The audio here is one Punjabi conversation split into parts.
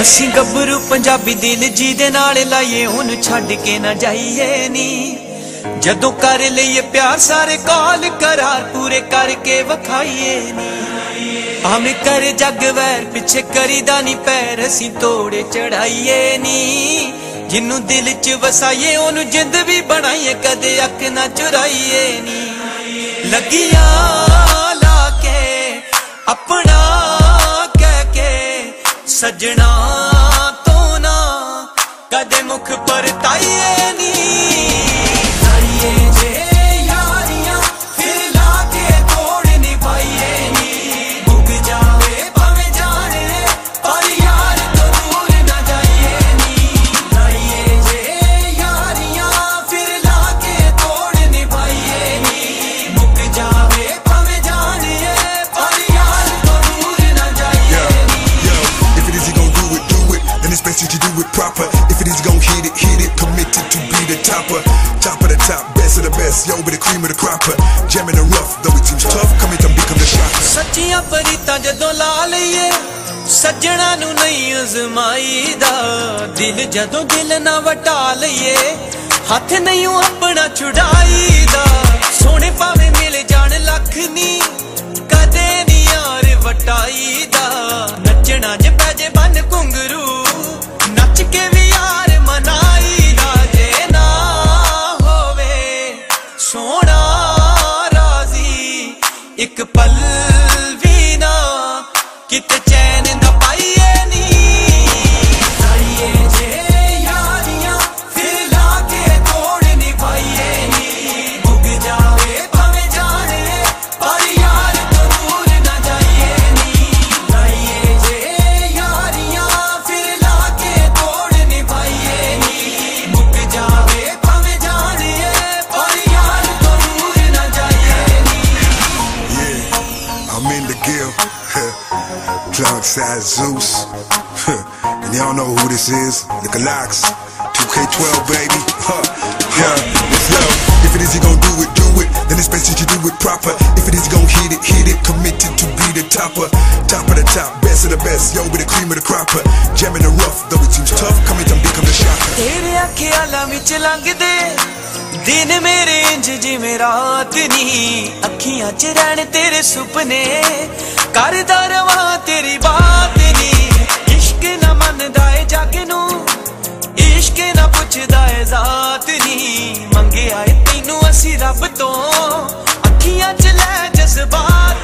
ਅਸੀਂ ਗੱਭਰੂ ਪੰਜਾਬੀ ਦਿਲ ਜੀ ਦੇ ਨਾਲ ਲਾਈਏ ਉਹਨੂੰ ਛੱਡ ਕੇ ਨਾ ਜਾਈਏ ਨੀ। ਜਦੋਂ ਕਰ ਲਈਏ ਪਿਆਰ, ਸਾਰੇ ਕਾਲ ਕਰਾਰ ਪੂਰੇ ਕਰਕੇ ਵਖਾਈਏ ਨੀ। ਆਵੇਂ ਕਰ ਜੱਗ ਵੈਰ, ਪਿੱਛੇ ਕਰੀਦਾ ਨਹੀਂ ਪੈਰ, ਅਸੀਂ ਤੋੜੇ ਚੜਾਈਏ ਨੀ। ਜਿੰਨੂੰ ਦਿਲ 'ਚ ਵਸਾਈਏ, ਉਹਨੂੰ ਜਿੰਦ ਵੀ ਬਣਾਈਏ, ਕਦੇ ਅੱਖ ਨਾ ਚੁਰਾਈਏ ਨੀ। ਲੱਗੀਆਂ ਲਾ ਕੇ, ਆਪਣਾ ਕਹਿ ਕੇ, ਸਜਣਾ ਤੋਂ ਨਾ ਕਦੇ ਮੁਖ ਪਰਤਾਈਏ ਨੀ। The topper. Top of the top, best of the best. Yo, be the cream of the cropper. Jamming the rough, though it seems tough. Come in, become the shocker. ਸੱਚੀਆਂ ਪਰੀਤਾਂ ਜਦੋਂ ਲਾ ਲਈਏ ਸੱਜਣਾ ਨੂੰ ਨਹੀਂ ਅਜ਼ਮਾਈਦਾ ਦਿਲ ਜਦੋਂ ਦਿਲ ਨਾ ਵਟਾ ਲਈਏ ਹੱਥ ਨਹੀਂ ਓ ਆਪਣਾ ਛੁਡਾਈਦਾ ਸੋਹਣੇ ਭਾਵੇਂ Size Zeus. and y'all know who this is. Locks. 2K12, baby. Yeah, let's go. If it is you gon' do it, do it. Then it's best that you do it proper. If it is you gon' hit it, hit it. Committed to be the topper. Top of the top, best of the best. Yo, be the cream of the cropper. Jamming the rough, though it seems tough. Come in, become the shocker. ਤੇਰੇ ਖਿਆਲਾਂ ਵਿੱਚ ਲੰਘਦੇ ਦਿਨ ਮੇਰੇ ਇੰਜ ਜਿਵੇਂ ਰਾਤ ਨਹੀਂ ਅੱਖੀਆਂ 'ਚ ਰਹਿਣ ਤੇਰੇ ਸੁਪਨੇ ਕਰਦਾ ਰਵਾਂ ਤੇਰੀ ਬਾਤ ਨਹੀਂ ਇਸ਼ਕ ਨਾ ਮੰਨਦਾ ਏ ਜੱਗ ਨੂੰ ਇਸ਼ਕ ਨਾ ਪੁੱਛਦਾ ਏ ਜ਼ਾਤ ਨਹੀਂ ਮੰਗਿਆ ਏ ਤੈਨੂੰ ਅਸੀਂ ਰੱਬ ਤੋਂ ਅੱਖੀਆਂ 'ਚ ਲੈ ਜਜ਼ਬਾਤ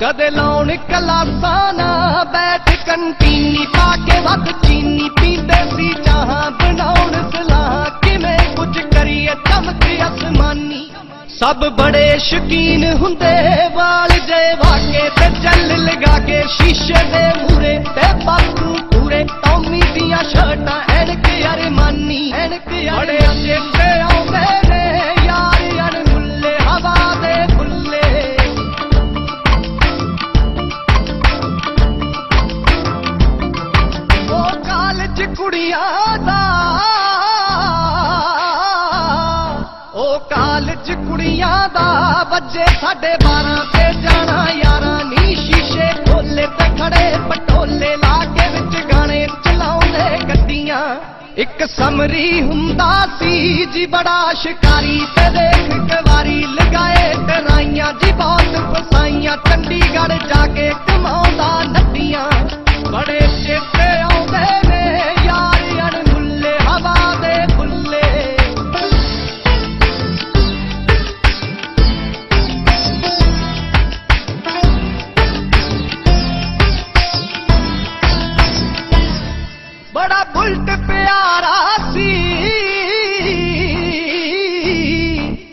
ਕਦੇ ਲਾਉਣ ਕਲਾਸਾਂ ਨਾ ਬੈਠ ਕੰਟੀਨੀ ਪਾ ਕੇ ਵੱਧ ਚੀਨੀ ਪੀਂਦੇ ਸੀ ਚਾਹਾਂ, ਬਣਾਉਣ ਸਲਾਹ, ਕਿਵੇਂ ਕੁਝ ਕਰੀਏ ਚਮਕ ਅਸਮਾਨੀ। ਸਭ ਬੜੇ ਸ਼ਕੀਨ ਹੁੰਦੇ, ਵਾਲ ਜੇ ਵਾਕੇ ਤੇ ਜਲ ਲਗਾ ਕੇ ਸ਼ੀਸ਼ੇ ਦੇ ਮੂਰੇ ਤੇ ਬਾਪੂ ਕਾਲਜ ਕੁੜੀਆਂ ਦਾ। ਉਹ ਕਾਲਜ ਕੁੜੀਆਂ ਦਾ ਵੱਜੇ ਸਾਡੇ 12 ਤੇ ਜਾਣਾ, ਯਾਰਾਂ ਨੀ ਸ਼ੀਸ਼ੇ ਖੋਲੇ ਤੇ ਖੜੇ ਪਟੋਲੇ ਲਾ ਕੇ ਵਿੱਚ ਗਾਣੇ ਚਲਾਉਂਦੇ ਗੱਡੀਆਂ। ਇੱਕ ਸਮਰੀ ਹੁੰਦਾ ਸੀ ਜੀ ਬੜਾ ਸ਼ਿਕਾਰੀ ਤੇ ਦੇਖ ਕਵਾਰੀ ਲਗਾਏ ਟਰਾਈਆਂ ਜੀ ਬਹੁਤ ਫਸਾਈਆਂ, ਚੰਡੀਗੜ੍ਹ ਜਾ ਕੇ ਕਮਾਉਂਦਾ ਨੱਡੀਆਂ ਬੜੇ ਚੇਤੇ ਆਉਂਦੇ ਨੇ ਬੜਾ ਬੁਲਟ ਪਿਆਰਾ ਸੀ।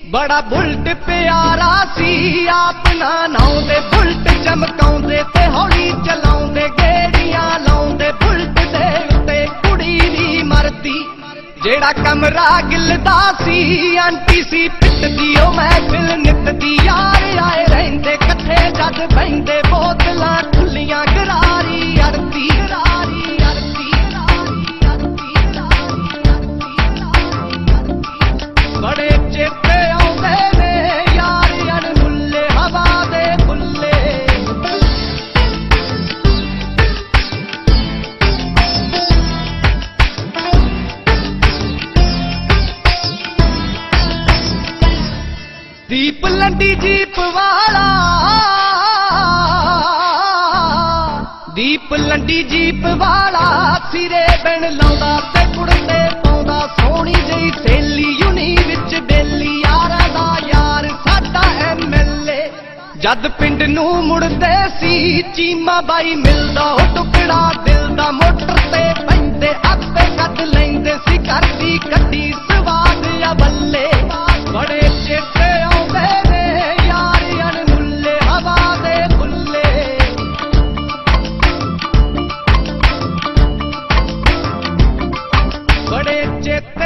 ਬੜਾ ਬੁਲਟ ਪਿਆਰਾ ਸੀ। ਆਪਣਾ ਨਾਉ ਦੇ ਬੁਲਟ ਚਮਕਾਉਂਦੇ ਤੇ ਹੌਲੀ ਚਲਾਉਂਦੇ, ਗੇੜੀਆਂ ਲਾਉਂਦੇ ਬੁਲਟ ਦੇ ਉੱਤੇ ਕੁੜੀ ਵੀ ਮਰਦੀ। ਜਿਹੜਾ ਕਮਰਾ ਗਿਲਦਾ ਸੀ, ਆਂਟੀ ਸੀ ਪਿੱਟਦੀ, ਉਹ ਮਹਿਫਿਲ ਨਿੱਤਦੀ। ਯਾਰ ਆਏ ਰਹਿੰਦੇ ਇਕੱਠੇ ਜਦ ਬੈਂਦੇ ਬੋਤਲਾਂ ਖੁੱਲੀਆਂ, ਗਰਾਰੀ ਅੜਦੀ ਦੀਪ ਲੰਡੀ ਜੀਪ ਵਾਲਾ। ਦੀਪ ਲੰਡੀ ਜੀਪ ਵਾਲਾ ਸਿਰੇ ਬਣ ਲਾਉਂਦਾ ਤੇ ਕੁੜਤੇ ਪਾਉਂਦਾ। ਸੋਹਣੀ ਜਿਹੀ ਸੇਲੀ ਯੂਨੀ ਵਿੱਚ ਬੇਲੀ, ਯਾਰਾਂ ਦਾ ਯਾਰ ਸਾਡਾ ਐਮਐਲਏ ਜਦ ਪਿੰਡ ਨੂੰ ਮੁੜਦੇ ਸੀ, ਚੀਮਾ ਬਾਈ ਮਿਲਦਾ, ਉਹ ਟੁਕੜਾ ਦਿਲ ਦਾ ਮੋਟਰ ਤੇ ਪੈਂਦੇ, ਆਪੇ ਕੱਢ ਲੈਂਦੇ ਸੀ ਕਰਦੀ ਕੱਢੀ ਸਵਾਦ ਆ ਬੱਲੇ। chết